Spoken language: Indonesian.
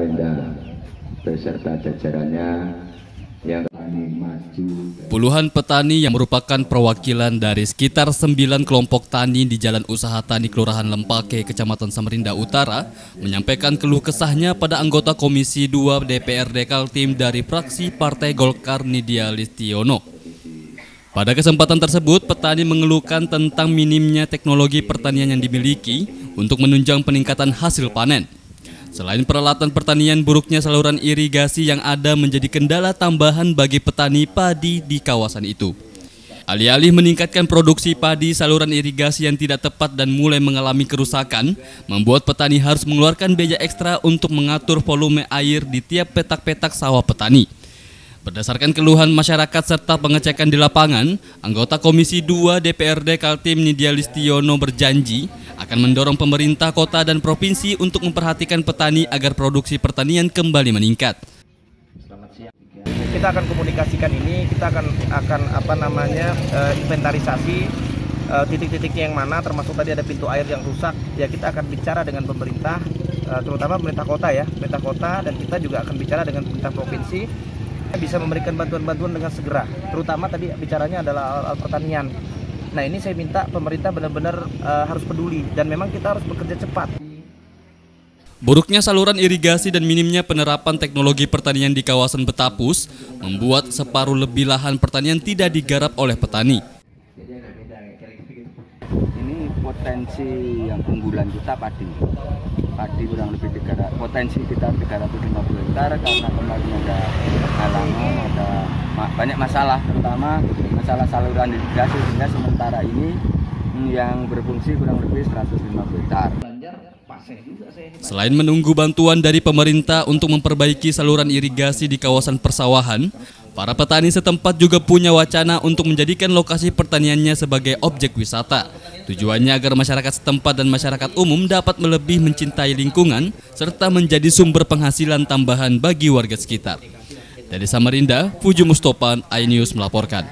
Samarinda beserta jajarannya yang Puluhan petani yang merupakan perwakilan dari sekitar 9 kelompok tani di Jalan Usaha Tani Kelurahan Lempake, Kecamatan Samarinda Utara, menyampaikan keluh kesahnya pada anggota Komisi 2 DPRD Kaltim dari fraksi Partai Golkar Nidia Listiono. Pada kesempatan tersebut, petani mengeluhkan tentang minimnya teknologi pertanian yang dimiliki untuk menunjang peningkatan hasil panen. Selain peralatan pertanian, buruknya saluran irigasi yang ada menjadi kendala tambahan bagi petani padi di kawasan itu. Alih-alih meningkatkan produksi padi, saluran irigasi yang tidak tepat dan mulai mengalami kerusakan, membuat petani harus mengeluarkan biaya ekstra untuk mengatur volume air di tiap petak-petak sawah petani. Berdasarkan keluhan masyarakat serta pengecekan di lapangan, anggota Komisi 2 DPRD Kaltim Nidia Listiono berjanji akan mendorong pemerintah kota dan provinsi untuk memperhatikan petani agar produksi pertanian kembali meningkat. kita akan komunikasikan ini kita akan akan apa namanya eh, inventarisasi eh, titik-titiknya yang mana termasuk tadi ada pintu air yang rusak. Ya kita akan bicara dengan pemerintah eh, terutama pemerintah kota ya pemerintah kota dan kita juga akan bicara dengan pemerintah provinsi. Bisa memberikan bantuan-bantuan dengan segera terutama tadi bicaranya adalah alat pertanian nah ini saya minta pemerintah benar-benar eh, harus peduli dan memang kita harus bekerja cepat. Buruknya saluran irigasi dan minimnya penerapan teknologi pertanian di kawasan Betapus membuat separuh lebih lahan pertanian tidak digarap oleh petani. ini potensi yang unggulan kita padi. Padi kurang lebih 300 potensi kita 350 hektar karena kemarin ada halangan ada ma- banyak masalah terutama masalah saluran irigasi sehingga sementara ini hmm, yang berfungsi kurang lebih 150 hektar. Selain menunggu bantuan dari pemerintah untuk memperbaiki saluran irigasi di kawasan persawahan, para petani setempat juga punya wacana untuk menjadikan lokasi pertaniannya sebagai objek wisata. Tujuannya agar masyarakat setempat dan masyarakat umum dapat lebih mencintai lingkungan serta menjadi sumber penghasilan tambahan bagi warga sekitar. Dari Samarinda, Puju Mustopan, iNews melaporkan.